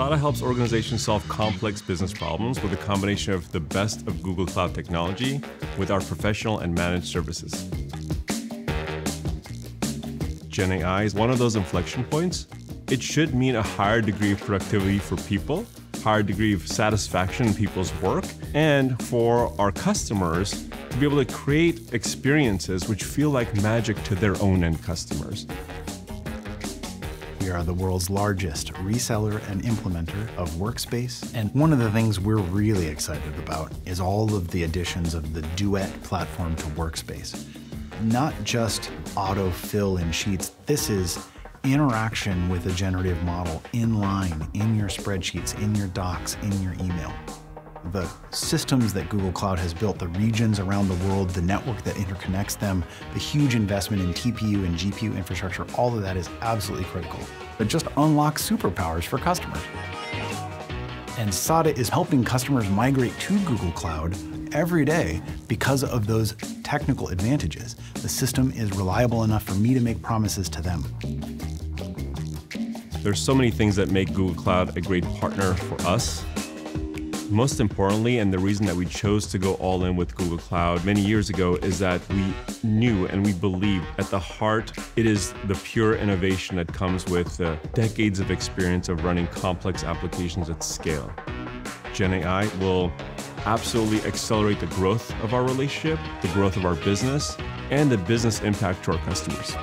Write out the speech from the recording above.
SADA helps organizations solve complex business problems with a combination of the best of Google Cloud technology with our professional and managed services. Gen AI is one of those inflection points. It should mean a higher degree of productivity for people, higher degree of satisfaction in people's work, and for our customers to be able to create experiences which feel like magic to their own end customers. We are the world's largest reseller and implementer of Workspace. And one of the things we're really excited about is all of the additions of the Duet platform to Workspace. Not just auto-fill in Sheets, this is interaction with a generative model in line, in your spreadsheets, in your docs, in your email. The systems that Google Cloud has built, the regions around the world, the network that interconnects them, the huge investment in TPU and GPU infrastructure, all of that is absolutely critical. It just unlocks superpowers for customers. And SADA is helping customers migrate to Google Cloud every day because of those technical advantages. The system is reliable enough for me to make promises to them. There's so many things that make Google Cloud a great partner for us. Most importantly, and the reason that we chose to go all in with Google Cloud many years ago is that we knew and we believe at the heart it is the pure innovation that comes with the decades of experience of running complex applications at scale. Gen AI will absolutely accelerate the growth of our relationship, the growth of our business, and the business impact to our customers.